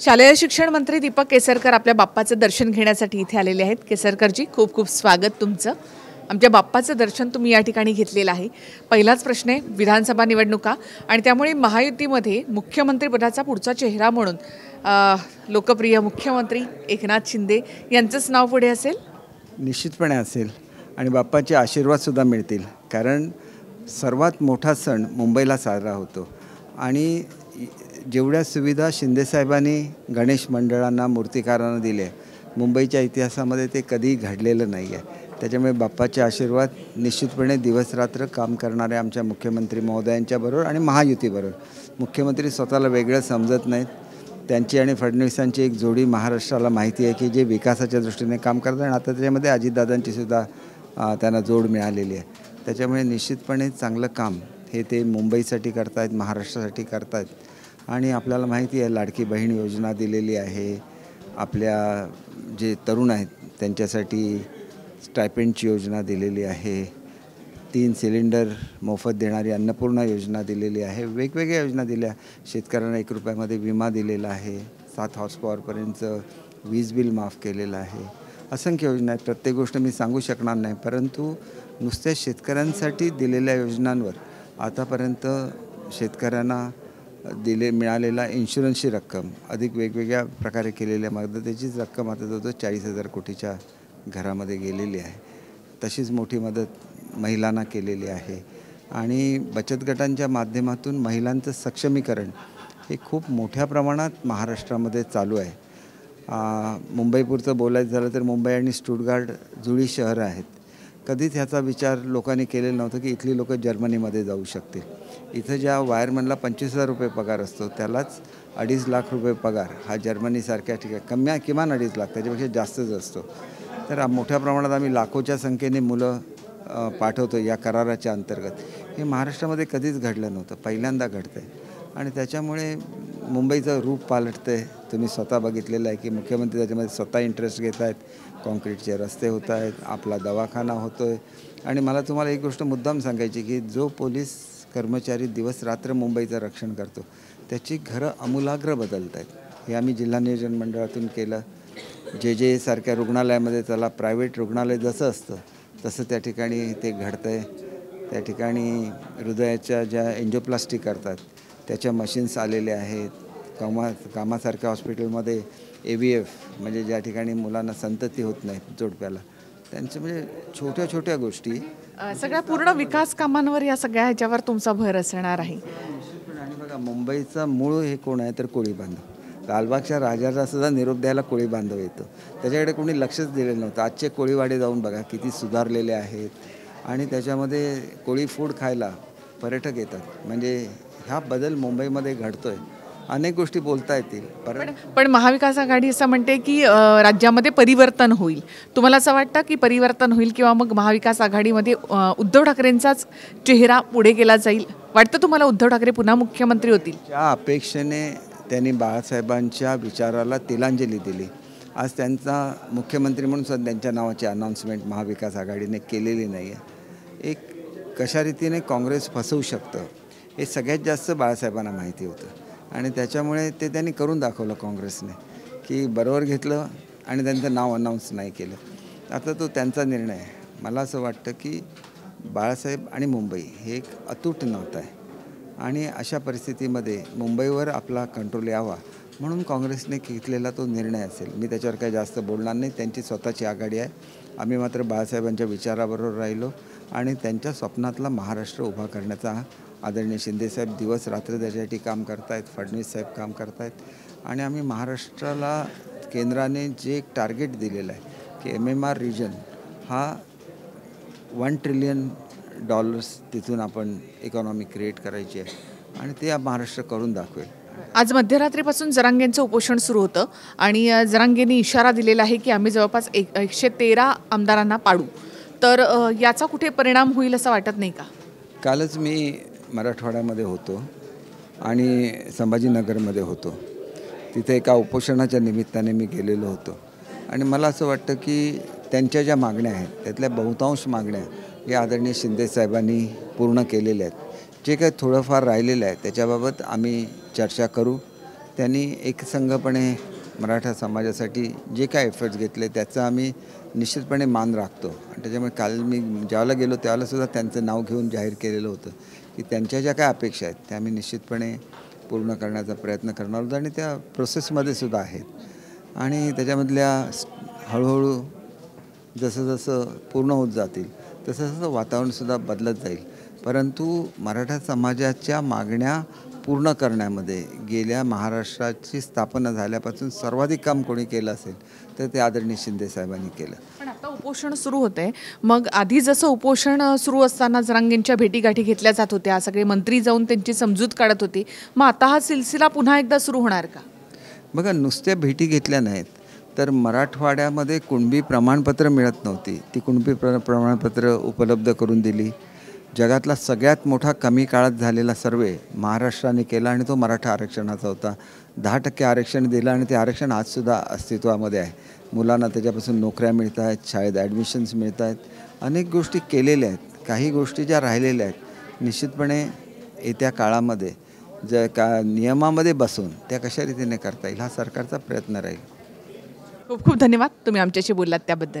शालेय शिक्षण मंत्री दीपक केसरकर आपल्या बाप्पाचं दर्शन घेण्यासाठी इथे आलेले आहेत. केसरकरजी खूप खूप स्वागत तुमचं. आमच्या बाप्पाचं दर्शन तुम्ही या ठिकाणी घेतलेलं आहे. पहिलाच प्रश्न आहे विधानसभा निवडणुका आणि त्यामुळे महायुतीमध्ये मुख्यमंत्रीपदाचा पुढचा चेहरा म्हणून लोकप्रिय मुख्यमंत्री एकनाथ शिंदे यांचंच नाव पुढे असेल? निश्चितपणे असेल. आणि बाप्पाचे आशीर्वादसुद्धा मिळतील. कारण सर्वात मोठा सण मुंबईला साजरा होतो. आणि जेवढ्या सुविधा शिंदेसाहेबांनी गणेश मंडळांना मूर्तिकारांना दिल्या मुंबईच्या इतिहासामध्ये ते कधीही घडलेलं नाही आहे त्याच्यामुळे बाप्पाचे आशीर्वाद निश्चितपणे दिवसरात्र काम करणाऱ्या आमच्या मुख्यमंत्री महोदयांच्याबरोबर आणि महायुतीबरोबर मुख्यमंत्री स्वतःला वेगळं समजत नाहीत. त्यांची आणि फडणवीसांची एक जोडी महाराष्ट्राला माहिती आहे की जे विकासाच्या दृष्टीने काम करतात आणि आता त्याच्यामध्ये अजितदादांची सुद्धा त्यांना जोड मिळालेली आहे. त्याच्यामुळे निश्चितपणे चांगलं काम हे ते मुंबईसाठी करतायत महाराष्ट्रासाठी करतायत. आणि आपल्याला माहिती आहे लाडकी बहीण योजना दिलेली आहे. आपल्या जे तरुण आहेत त्यांच्यासाठी स्टायपेंडची योजना दिलेली आहे. तीन सिलेंडर मोफत देणारी अन्नपूर्णा योजना दिलेली आहे. वेगवेगळ्या योजना दिल्या. शेतकऱ्यांना एक रुपयामध्ये विमा दिलेला आहे. सात हॉर्स पॉवरपर्यंतचं वीज बिल माफ केलेलं आहे. असंख्य योजना आहेत. प्रत्येक गोष्ट मी सांगू शकणार नाही. परंतु नुसत्या शेतकऱ्यांसाठी दिलेल्या योजनांवर आतापर्यंत शेतकऱ्यांना दिले मिळालेला इन्शुरन्सची रक्कम अधिक वेगवेगळ्या प्रकारे केलेल्या मदतीचीच रक्कम आता जवळजवळ चाळीस हजार कोटीच्या घरामध्ये गेलेली आहे. तशीच मोठी मदत महिलांना केलेली आहे. आणि बचत गटांच्या माध्यमातून महिलांचं सक्षमीकरण हे खूप मोठ्या प्रमाणात महाराष्ट्रामध्ये चालू आहे. मुंबईपूरचं बोलायचं झालं तर मुंबई आणि स्टुटगार्ड जुळी शहरं आहेत. कधीच ह्याचा विचार लोकांनी केलेला नव्हता की इथली लोक जर्मनीमध्ये जाऊ शकतील. इथं ज्या वायरमनला पंचवीस हजार रुपये पगार असतो त्यालाच अडीच लाख रुपये पगार हा जर्मनीसारख्या ठिकाणी कम्या किमान अडीच लाख त्याच्यापेक्षा जास्तच असतो. तर मोठ्या प्रमाणात आम्ही लाखोच्या संख्येने मुलं पाठवतो या कराराच्या अंतर्गत. हे महाराष्ट्रामध्ये कधीच घडलं नव्हतं. पहिल्यांदा घडतं आहे आणि त्याच्यामुळे मुंबईचं रूप पालटतं आहे तुम्ही स्वतः बघितलेलं आहे की मुख्यमंत्री त्याच्यामध्ये स्वतः इंटरेस्ट घेत आहेत कॉन्क्रीटचे रस्ते होत आहेत आपला दवाखाना होतो आहे आणि मला तुम्हाला एक गोष्ट मुद्दाम सांगायची की जो पोलीस कर्मचारी दिवस रात्र मुंबईचं रक्षण करतो त्याची घरं अमूलाग्र बदलत आहेत हे आम्ही जिल्हा नियोजन मंडळातून केलं. जे जे सारख्या रुग्णालयामध्ये त्याला प्रायव्हेट रुग्णालय जसं असतं तसं त्या ठिकाणी ते घडतं आहे त्या ठिकाणी हृदयाच्या ज्या एन्जिओप्लास्टिक करतात त्याच्या मशीन्स आलेल्या आहेत. कामा कामासारख्या हॉस्पिटलमध्ये ए व्ही एफ म्हणजे ज्या ठिकाणी मुलांना संतती होत नाही जोडप्याला. त्यांच्या म्हणजे छोट्या छोट्या गोष्टी. सगळ्या पूर्ण विकास कामांवर या सगळ्या ह्याच्यावर तुमचा भर असणार आहे. आणि बघा मुंबईचं मूळ हे कोण आहे तर कोळी बांधव. लालबागच्या राजाला सुद्धा निरोप द्यायला कोळी बांधव येतो. त्याच्याकडे कोणी लक्षच दिलेलं नव्हतं. आजचे कोळीवाडे जाऊन बघा किती सुधारलेले आहेत. आणि त्याच्यामध्ये कोळी फूड खायला पर्यटक येतात. म्हणजे ह्या बदल मुंबईमध्ये घडतोय. अनेक गोष्टी बोलता येतील पण महाविकास आघाडी असं म्हणते की राज्यामध्ये परिवर्तन होईल. तुम्हाला असं वाटतं की परिवर्तन होईल किंवा मग महाविकास आघाडीमध्ये उद्धव ठाकरेंचाच चेहरा पुढे केला जाईल? वाटतं तुम्हाला उद्धव ठाकरे पुन्हा मुख्यमंत्री होतील? ज्या अपेक्षेने त्यांनी बाळासाहेबांच्या विचाराला तिलांजली दिली आज त्यांचा मुख्यमंत्री म्हणून सुद्धा त्यांच्या नावाची अनाऊन्समेंट महाविकास आघाडीने केलेली नाही आहे एक कशा रीतीने काँग्रेस फसवू शकतं? हे सगळ्यात जास्त बाळासाहेबांना माहिती होतं. आणि त्याच्यामुळे ते त्यांनी करून दाखवलं काँग्रेसने की बरोबर घेतलं आणि त्यांचं नाव अनाऊन्स नाही केलं. आता तो त्यांचा निर्णय आहे. मला असं वाटतं की बाळासाहेब आणि मुंबई हे एक अतूट नातं आहे. आणि अशा परिस्थितीमध्ये मुंबईवर आपला कंट्रोल यावा म्हणून काँग्रेसने घेतलेला तो निर्णय असेल. मी त्याच्यावर काही जास्त बोलणार नाही. त्यांची स्वतःची आघाडी आहे. आम्ही मात्र बाळासाहेबांच्या विचाराबरोबर राहिलो. आणि त्यांच्या स्वप्नातला महाराष्ट्र उभा करण्याचा आदरणीय शिंदेसाहेब दिवस रात्र त्याच्यासाठी काम करतायत फडणवीस साहेब काम करतायत. आणि आम्ही महाराष्ट्राला केंद्राने जे एक टार्गेट दिलेलं आहे की एम एम आर रिजन हा वन ट्रिलियन डॉलर्स तिथून आपण इकॉनॉमी क्रिएट करायची आहे. आणि ते महाराष्ट्र करून दाखवेल. आज मध्यरात्रीपासून जरांगेंचं उपोषण सुरू होतं आणि जरांगेंनी इशारा दिलेला आहे की आम्ही जवळपास एक एकशे तेरा आमदारांना पाडू. तर याचा कुठे परिणाम होईल असं वाटत नाही का? कालच मी मराठवाड्यामध्ये होतो आणि संभाजीनगरमध्ये होतो. तिथे एका उपोषणाच्या निमित्ताने मी गेलेलो होतो. आणि मला असं वाटतं की त्यांच्या ज्या मागण्या आहेत त्यातल्या बहुतांश मागण्या या आदरणीय शिंदेसाहेबांनी पूर्ण केलेल्या आहेत. जे काही थोडंफार राहिलेलं आहे त्याच्याबाबत आम्ही चर्चा करू. त्यांनी एकसंघपणे मराठा समाजासाठी जे काय एफर्ट्स घेतले त्याचा आम्ही निश्चितपणे मान राखतो. आणि त्याच्यामुळे काल मी ज्यावेळेला गेलो त्यावेळेलासुद्धा त्यांचं नाव घेऊन जाहीर केलेलं होतं की त्यांच्या ज्या काय अपेक्षा आहेत त्या आम्ही निश्चितपणे पूर्ण करण्याचा प्रयत्न करणार होतो आणि त्या प्रोसेसमध्ये सुद्धा आहेत. आणि त्याच्यामधल्या हळूहळू जसं जसं पूर्ण होत जातील तसं तसं वातावरणसुद्धा बदलत जाईल. परंतु मराठा समाजाच्या मागण्या पूर्ण करण्यामध्ये गेल्या महाराष्ट्राची स्थापना झाल्यापासून सर्वाधिक काम कोणी केलं असेल तर ते आदरणीय शिंदे साहेबांनी केलं. पण आता उपोषण सुरू होते. मग आधी जसं उपोषण सुरू असताना जरांगेंच्या भेटीगाठी घेतल्या जात होत्या सगळे मंत्री जाऊन त्यांची समजूत काढत होते. मग आता हा सिलसिला पुन्हा एकदा सुरू होणार का? बघा नुसत्या भेटी घेतल्या नाहीत तर मराठवाड्यामध्ये कुणबी प्रमाणपत्र मिळत नव्हती. ती कुणबी प्र प्रमाणपत्र उपलब्ध करून दिली. जगातला सगळ्यात मोठा कमी काळात झालेला सर्वे महाराष्ट्राने केला आणि तो मराठा आरक्षणाचा होता. दहा टक्के आरक्षण दिलं आणि ते आरक्षण आजसुद्धा अस्तित्वामध्ये आहे. मुलांना त्याच्यापासून नोकऱ्या मिळत आहेत शाळेत ॲडमिशन्स मिळत आहेत. अनेक गोष्टी केलेल्या आहेत. काही गोष्टी ज्या राहिलेल्या आहेत निश्चितपणे येत्या काळामध्ये ज का नियमामध्ये बसून त्या कशा रीतीने करता येईल हा सरकारचा प्रयत्न राहील. खूप खूप धन्यवाद. तुम्ही आमच्याशी बोललात त्याबद्दल.